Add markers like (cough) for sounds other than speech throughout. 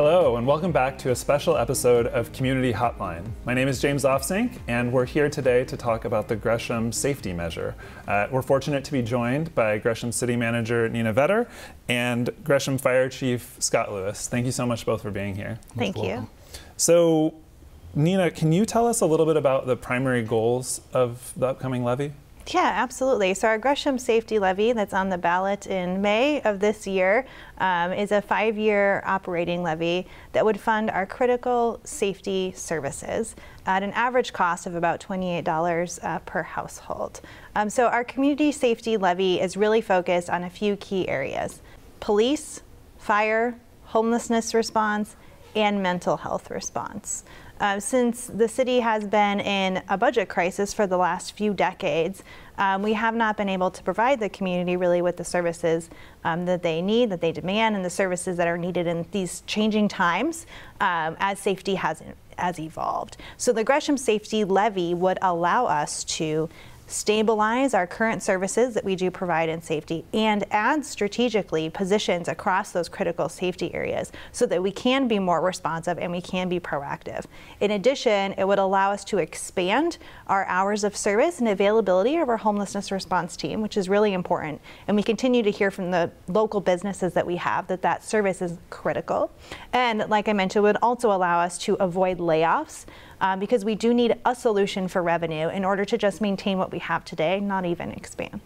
Hello, and welcome back to a special episode of Community Hotline. My name is James Ofsink, and we're here today to talk about the Gresham safety measure. Uh, we're fortunate to be joined by Gresham City Manager Nina Vetter and Gresham Fire Chief Scott Lewis. Thank you so much both for being here. Thank you. So, Nina, can you tell us a little bit about the primary goals of the upcoming levy? Yeah, absolutely. So our Gresham Safety Levy that's on the ballot in May of this year um, is a five-year operating levy that would fund our critical safety services at an average cost of about $28 uh, per household. Um, so our community safety levy is really focused on a few key areas. Police, fire, homelessness response, and mental health response. Uh, since the city has been in a budget crisis for the last few decades, um, we have not been able to provide the community really with the services um, that they need, that they demand, and the services that are needed in these changing times um, as safety has, has evolved. So the Gresham Safety Levy would allow us to stabilize our current services that we do provide in safety, and add strategically positions across those critical safety areas so that we can be more responsive and we can be proactive. In addition, it would allow us to expand our hours of service and availability of our homelessness response team, which is really important. And we continue to hear from the local businesses that we have that that service is critical. And like I mentioned, would also allow us to avoid layoffs um, because we do need a solution for revenue in order to just maintain what we have today, not even expand.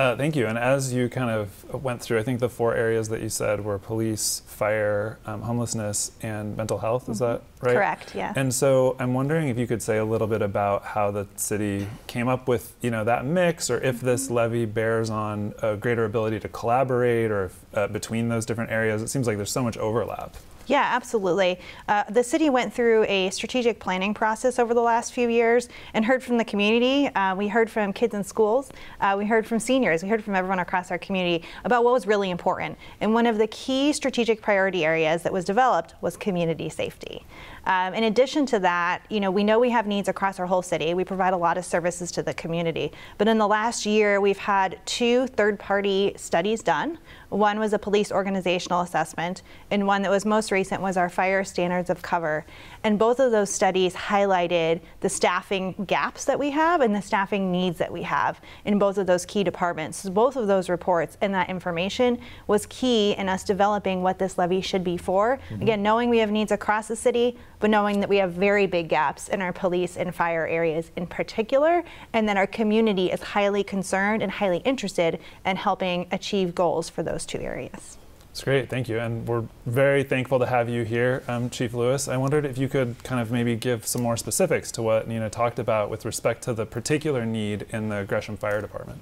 Uh, thank you. And as you kind of went through, I think the four areas that you said were police, fire, um, homelessness, and mental health. Is mm-hmm. that right? Correct. Yeah. And so I'm wondering if you could say a little bit about how the city came up with, you know, that mix, or if mm-hmm. this levy bears on a greater ability to collaborate, or if, uh, between those different areas. It seems like there's so much overlap. Yeah, absolutely. Uh, the city went through a strategic planning process over the last few years and heard from the community. Uh, we heard from kids in schools. Uh, we heard from seniors. We heard from everyone across our community about what was really important. And one of the key strategic priority areas that was developed was community safety. Um, in addition to that, you know, we know we have needs across our whole city. We provide a lot of services to the community. But in the last year, we've had two third-party studies done. One was a police organizational assessment, and one that was most recent was our fire standards of cover. And both of those studies highlighted the staffing gaps that we have and the staffing needs that we have in both of those key departments. So both of those reports and that information was key in us developing what this levy should be for. Mm -hmm. Again, knowing we have needs across the city, but knowing that we have very big gaps in our police and fire areas in particular, and that our community is highly concerned and highly interested in helping achieve goals for those two areas. That's great, thank you. And we're very thankful to have you here, um, Chief Lewis. I wondered if you could kind of maybe give some more specifics to what Nina talked about with respect to the particular need in the Gresham Fire Department.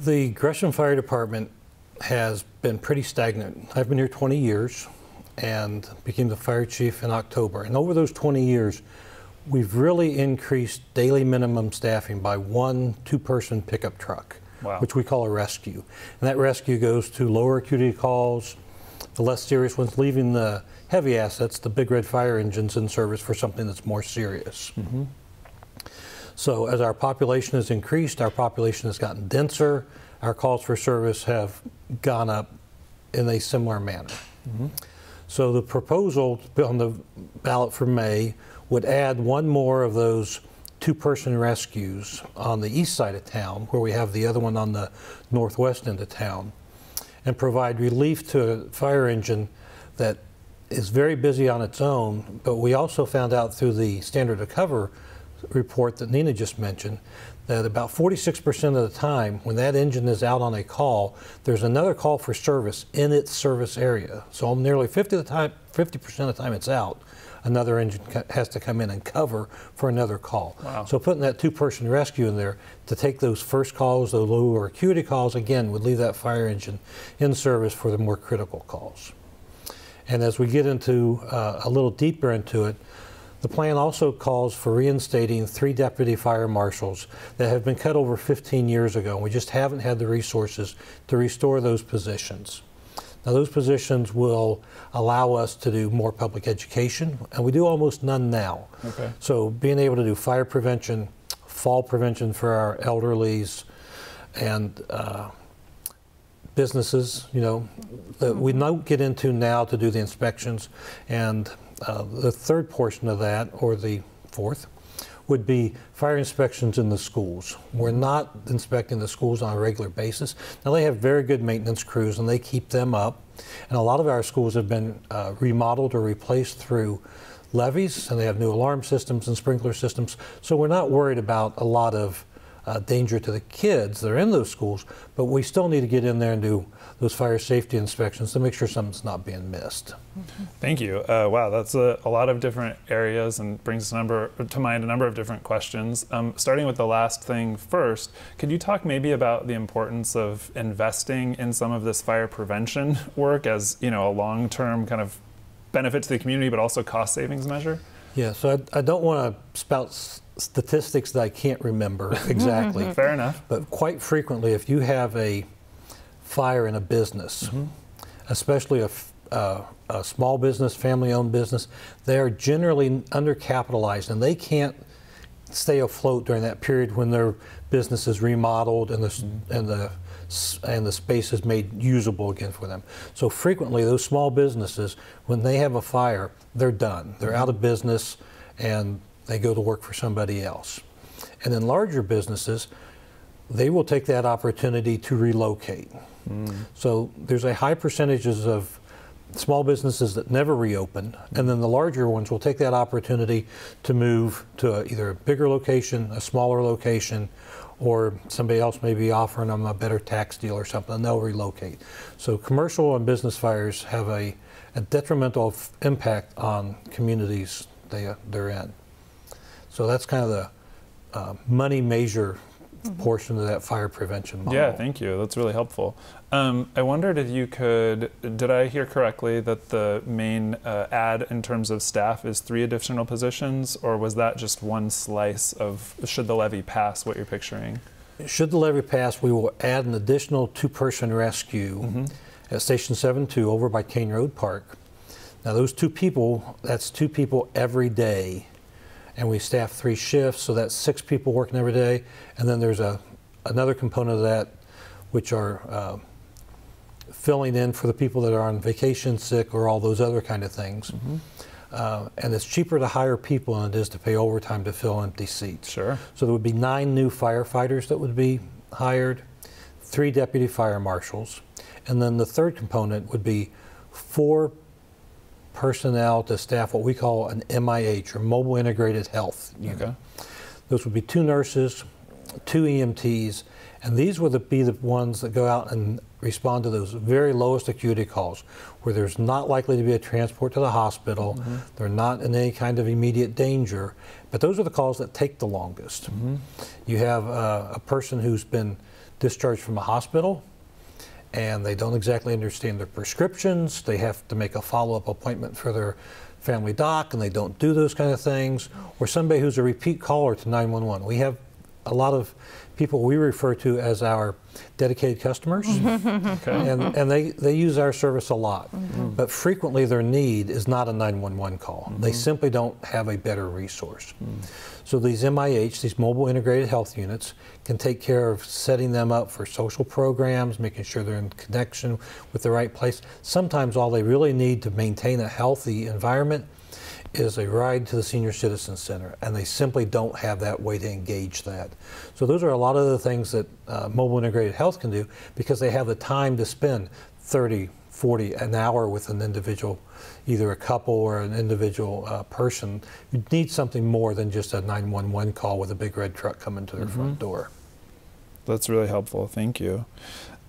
The Gresham Fire Department has been pretty stagnant. I've been here 20 years and became the fire chief in October. And over those 20 years, we've really increased daily minimum staffing by one two-person pickup truck wow. which we call a rescue. And that rescue goes to lower acuity calls, the less serious ones, leaving the heavy assets, the big red fire engines in service for something that's more serious. Mm -hmm. So as our population has increased, our population has gotten denser, our calls for service have gone up in a similar manner. Mm -hmm. So the proposal on the ballot for May would add one more of those two-person rescues on the east side of town, where we have the other one on the northwest end of town, and provide relief to a fire engine that is very busy on its own, but we also found out through the standard of cover report that Nina just mentioned that about 46% of the time when that engine is out on a call, there's another call for service in its service area. So nearly 50 of the time, 50% of the time it's out, another engine has to come in and cover for another call. Wow. So putting that two-person rescue in there to take those first calls, the lower acuity calls, again, would leave that fire engine in service for the more critical calls. And as we get into uh, a little deeper into it, the plan also calls for reinstating three deputy fire marshals that have been cut over 15 years ago. And we just haven't had the resources to restore those positions. Now those positions will allow us to do more public education, and we do almost none now. Okay. So being able to do fire prevention, fall prevention for our elderlies, and uh, businesses, you know, that we don't get into now to do the inspections. And uh, the third portion of that, or the fourth, would be fire inspections in the schools. We're not inspecting the schools on a regular basis. Now, they have very good maintenance crews and they keep them up. And a lot of our schools have been uh, remodeled or replaced through levies, and they have new alarm systems and sprinkler systems. So we're not worried about a lot of uh, danger to the kids that are in those schools, but we still need to get in there and do those fire safety inspections to make sure something's not being missed. Thank you. Uh, wow, that's a, a, lot of different areas and brings number, to mind a number of different questions. Um, starting with the last thing first, could you talk maybe about the importance of investing in some of this fire prevention (laughs) work as you know a long-term kind of benefit to the community, but also cost savings measure? Yeah, so I, I don't want to spout statistics that I can't remember (laughs) exactly. Fair enough. But quite frequently, if you have a fire in a business, mm-hmm. especially a, uh, a, small business, family owned business, they are generally undercapitalized and they can't stay afloat during that period when their business is remodeled and the, mm-hmm. and the and the space is made usable again for them. So frequently, those small businesses, when they have a fire, they're done. They're out of business and they go to work for somebody else. And then larger businesses, they will take that opportunity to relocate. Mm. So there's a high percentages of small businesses that never reopen, and then the larger ones will take that opportunity to move to either a bigger location, a smaller location, or somebody else may be offering them a better tax deal or something, and they'll relocate. So commercial and business fires have a, a detrimental impact on communities they, they're in. So that's kind of the uh, money measure. Portion of that fire prevention model. Yeah, thank you. That's really helpful. Um, I wondered if you could, did I hear correctly that the main uh, ad in terms of staff is three additional positions, or was that just one slice of should the levy pass what you're picturing? Should the levy pass, we will add an additional two person rescue mm-hmm. at Station 72 over by Kane Road Park. Now, those two people, that's two people every day. And we staff three shifts, so that's six people working every day. And then there's a, another component of that, which are uh, filling in for the people that are on vacation, sick, or all those other kind of things. Mm-hmm. Uh, and it's cheaper to hire people than it is to pay overtime to fill empty seats. Sure. So there would be nine new firefighters that would be hired, three deputy fire marshals, and then the third component would be four personnel to staff what we call an MIH or Mobile Integrated Health Unit. Okay. Those would be two nurses, two EMTs, and these would be the ones that go out and respond to those very lowest acuity calls where there's not likely to be a transport to the hospital, mm-hmm. they're not in any kind of immediate danger, but those are the calls that take the longest. Mm-hmm. You have uh, a person who's been discharged from a hospital and they don't exactly understand their prescriptions, they have to make a follow up appointment for their family doc and they don't do those kind of things, or somebody who's a repeat caller to 911. We have a lot of people we refer to as our dedicated customers. (laughs) okay. And, and they, they use our service a lot. Mm-hmm. But frequently their need is not a 911 call. Mm-hmm. They simply don't have a better resource. Mm. So these MIH, these mobile integrated health units, can take care of setting them up for social programs, making sure they're in connection with the right place. Sometimes all they really need to maintain a healthy environment is a ride to the Senior Citizen Center, and they simply don't have that way to engage that. So those are a lot of the things that uh, mobile integrated health can do because they have the time to spend 30, 40, an hour with an individual, either a couple or an individual uh, person. You need something more than just a 911 call with a big red truck coming to their mm-hmm. front door. That's really helpful. Thank you.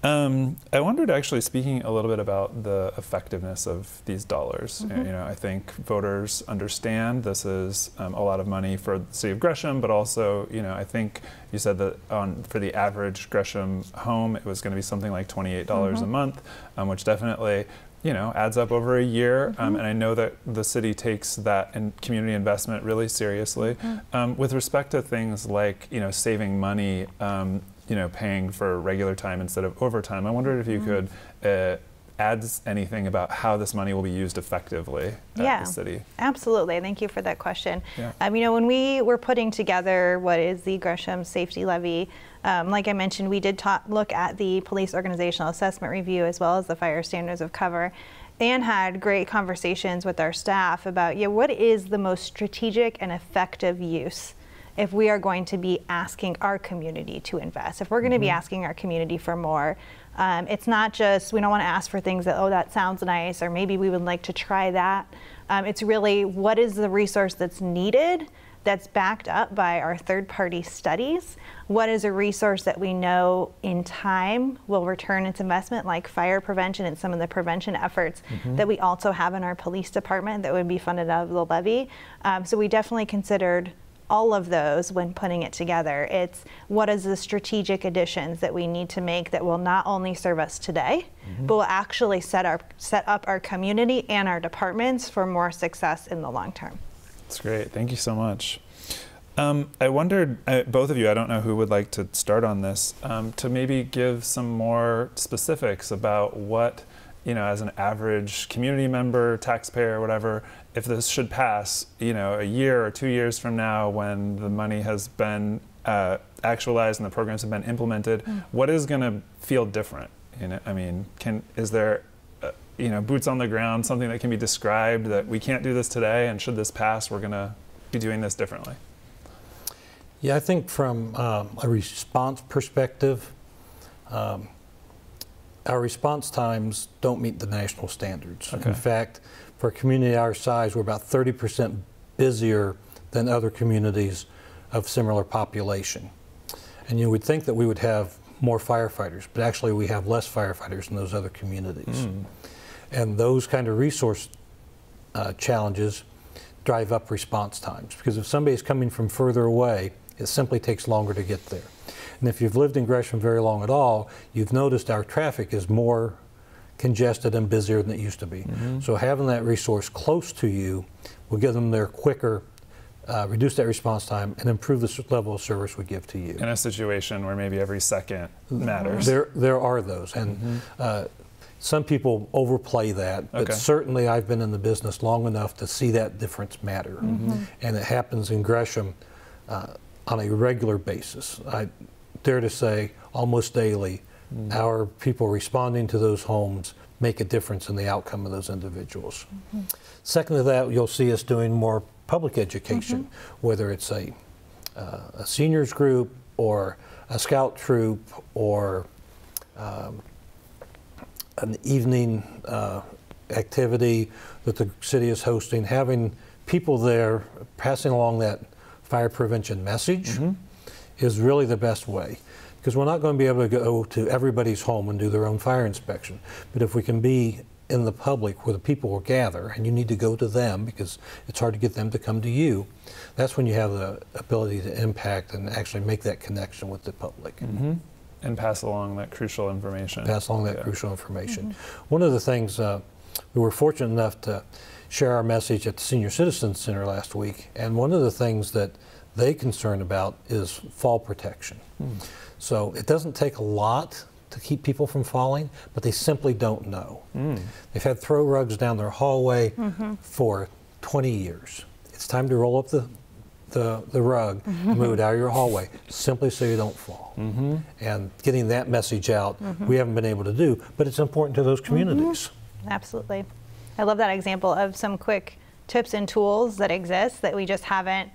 Um, I wondered actually speaking a little bit about the effectiveness of these dollars. Mm-hmm. You know, I think voters understand this is um, a lot of money for the city of Gresham, but also, you know, I think you said that on for the average Gresham home, it was going to be something like twenty-eight dollars mm-hmm. a month, um, which definitely you know adds up over a year um, mm-hmm. um, and i know that the city takes that in community investment really seriously mm-hmm. um, with respect to things like you know saving money um, you know, paying for regular time instead of overtime. I wondered if you mm-hmm. could uh, adds anything about how this money will be used effectively at yeah, the city. Absolutely. Thank you for that question. Yeah. Um, you know, when we were putting together what is the Gresham Safety Levy, um, like I mentioned, we did ta- look at the police organizational assessment review as well as the fire standards of cover and had great conversations with our staff about yeah, what is the most strategic and effective use if we are going to be asking our community to invest, if we're going to mm-hmm. be asking our community for more. Um, it's not just, we don't want to ask for things that, oh, that sounds nice, or maybe we would like to try that. Um, it's really what is the resource that's needed that's backed up by our third party studies. What is a resource that we know in time will return its investment, like fire prevention and some of the prevention efforts mm-hmm. that we also have in our police department that would be funded out of the levy? Um, so we definitely considered all of those when putting it together. It's what is the strategic additions that we need to make that will not only serve us today, mm-hmm. but will actually set our set up our community and our departments for more success in the long term. That's great. Thank you so much. Um, I wondered, uh, both of you, I don't know who would like to start on this, um, to maybe give some more specifics about what, you know, as an average community member, taxpayer, whatever, if this should pass, you know, a year or two years from now, when the money has been uh, actualized and the programs have been implemented, mm. what is going to feel different? You know, I mean, can is there, uh, you know, boots on the ground, something that can be described that we can't do this today, and should this pass, we're going to be doing this differently? Yeah, I think from um, a response perspective, um, our response times don't meet the national standards. Okay. In fact, for a community our size, we're about 30% busier than other communities of similar population. And you would think that we would have more firefighters, but actually we have less firefighters in those other communities. Mm. And those kind of resource uh, challenges drive up response times because if somebody's coming from further away, it simply takes longer to get there. And if you've lived in Gresham very long at all, you've noticed our traffic is more congested and busier than it used to be. Mm-hmm. So having that resource close to you will get them there quicker, uh, reduce that response time, and improve the level of service we give to you. In a situation where maybe every second matters. There, there are those, and mm-hmm. uh, some people overplay that, but okay. certainly I've been in the business long enough to see that difference matter, mm-hmm. and it happens in Gresham uh, on a regular basis. I dare to say almost daily Mm-hmm. Our people responding to those homes make a difference in the outcome of those individuals. Mm-hmm. Second to that, you'll see us doing more public education, mm-hmm. whether it's a, uh, a seniors group or a scout troop or um, an evening uh, activity that the city is hosting, having people there passing along that fire prevention message mm-hmm. Is really the best way because we're not going to be able to go to everybody's home and do their own fire inspection. But if we can be in the public where the people will gather and you need to go to them because it's hard to get them to come to you, that's when you have the ability to impact and actually make that connection with the public. Mm-hmm. And pass along that crucial information. Pass along that yeah. crucial information. Mm-hmm. One of the things uh, we were fortunate enough to share our message at the Senior Citizens Center last week, and one of the things that they concern about is fall protection. Mm. So it doesn't take a lot to keep people from falling, but they simply don't know. Mm. They've had throw rugs down their hallway mm-hmm. for 20 years. It's time to roll up the the, the rug mm-hmm. and move it out of your hallway simply so you don't fall. Mm-hmm. And getting that message out, mm-hmm. we haven't been able to do, but it's important to those communities. Mm-hmm. Absolutely. I love that example of some quick tips and tools that exist that we just haven't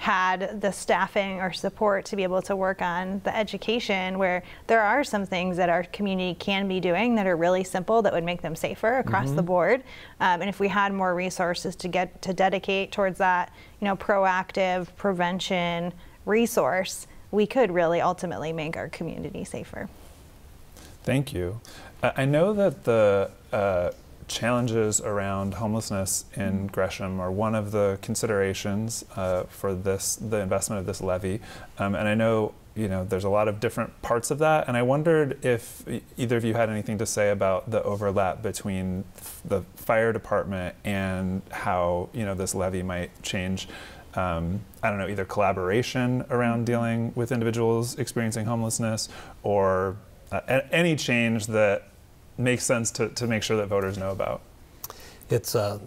had the staffing or support to be able to work on the education where there are some things that our community can be doing that are really simple that would make them safer across mm-hmm. the board. Um, and if we had more resources to get to dedicate towards that you know proactive prevention resource we could really ultimately make our community safer. Thank you. I know that the uh, challenges around homelessness in Gresham are one of the considerations uh, for this the investment of this levy. Um, and I know you know there's a lot of different parts of that, and I wondered if either of you had anything to say about the overlap between the fire department and how you know this levy might change. Um, I don't know, either collaboration around dealing with individuals experiencing homelessness or uh, any change that makes sense to, to make sure that voters know about? It's uh,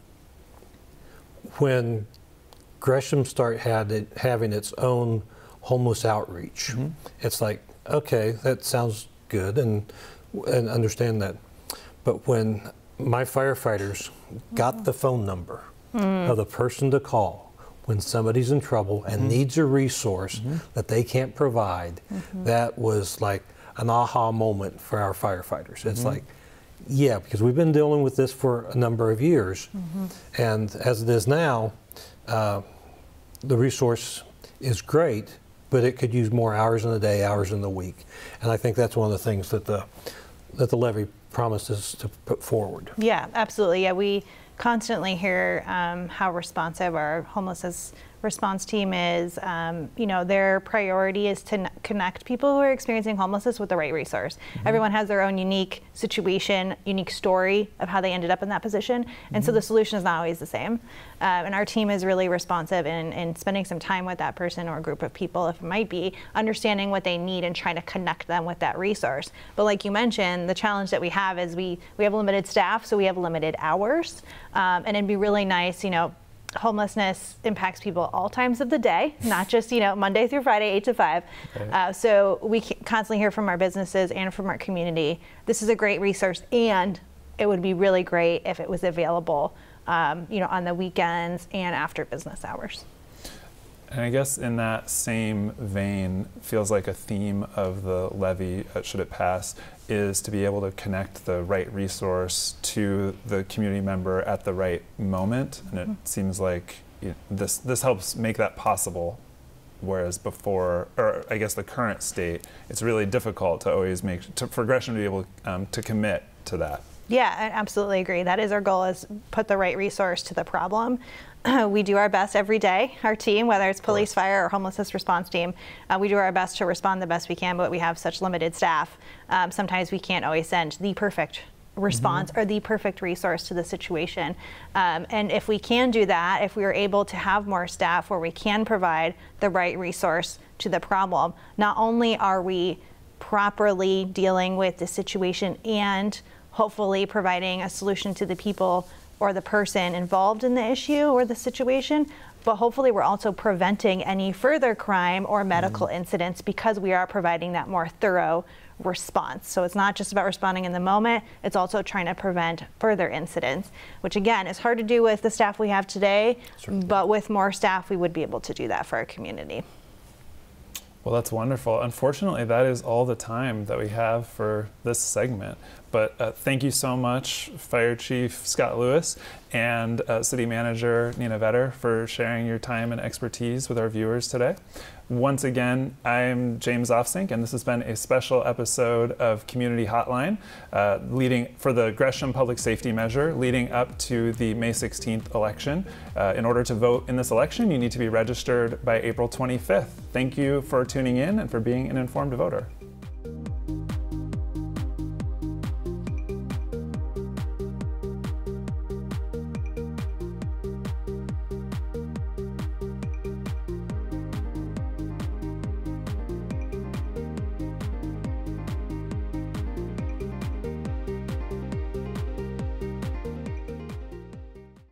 when Gresham start had it, having its own homeless outreach. Mm-hmm. It's like, okay, that sounds good and and understand that. But when my firefighters got the phone number mm. of the person to call when somebody's in trouble and mm-hmm. needs a resource mm-hmm. that they can't provide, mm-hmm. that was like an aha moment for our firefighters. It's mm-hmm. like, yeah, because we've been dealing with this for a number of years. Mm-hmm. And as it is now, uh, the resource is great, but it could use more hours in the day, hours in the week. And I think that's one of the things that the, that the levy promises to put forward. Yeah, absolutely. Yeah, we constantly hear um, how responsive our homelessness response team is, um, you know, their priority is to connect people who are experiencing homelessness with the right resource. Mm-hmm. Everyone has their own unique situation, unique story of how they ended up in that position, and mm-hmm. so the solution is not always the same. Uh, and our team is really responsive in, in spending some time with that person or group of people, if it might be, understanding what they need and trying to connect them with that resource. But like you mentioned, the challenge that we have is we we have limited staff, so we have limited hours, um, and it'd be really nice, you know homelessness impacts people all times of the day, not just you know Monday through Friday, eight to five. Okay. Uh, so we constantly hear from our businesses and from our community. This is a great resource, and it would be really great if it was available, um, you know, on the weekends and after business hours. And I guess in that same vein, feels like a theme of the levy, uh, should it pass, is to be able to connect the right resource to the community member at the right moment. And it mm-hmm. seems like you know, this, this helps make that possible. Whereas before, or I guess the current state, it's really difficult to always make, to, for Gresham to be able um, to commit to that. Yeah, I absolutely agree. That is our goal: is put the right resource to the problem. (clears throat) we do our best every day. Our team, whether it's police, fire, or homelessness response team, uh, we do our best to respond the best we can. But we have such limited staff. Um, sometimes we can't always send the perfect response mm-hmm. or the perfect resource to the situation. Um, and if we can do that, if we are able to have more staff where we can provide the right resource to the problem, not only are we properly dealing with the situation and hopefully providing a solution to the people or the person involved in the issue or the situation, but hopefully we're also preventing any further crime or medical mm-hmm. incidents because we are providing that more thorough response. So it's not just about responding in the moment, it's also trying to prevent further incidents, which again is hard to do with the staff we have today, Certainly. but with more staff we would be able to do that for our community. Well, that's wonderful. Unfortunately, that is all the time that we have for this segment. But uh, thank you so much, Fire Chief Scott Lewis and uh, City Manager Nina Vetter, for sharing your time and expertise with our viewers today. Once again, I'm James Ofsink, and this has been a special episode of Community Hotline, uh, leading for the Gresham Public Safety Measure, leading up to the May 16th election. Uh, in order to vote in this election, you need to be registered by April 25th. Thank you for tuning in and for being an informed voter.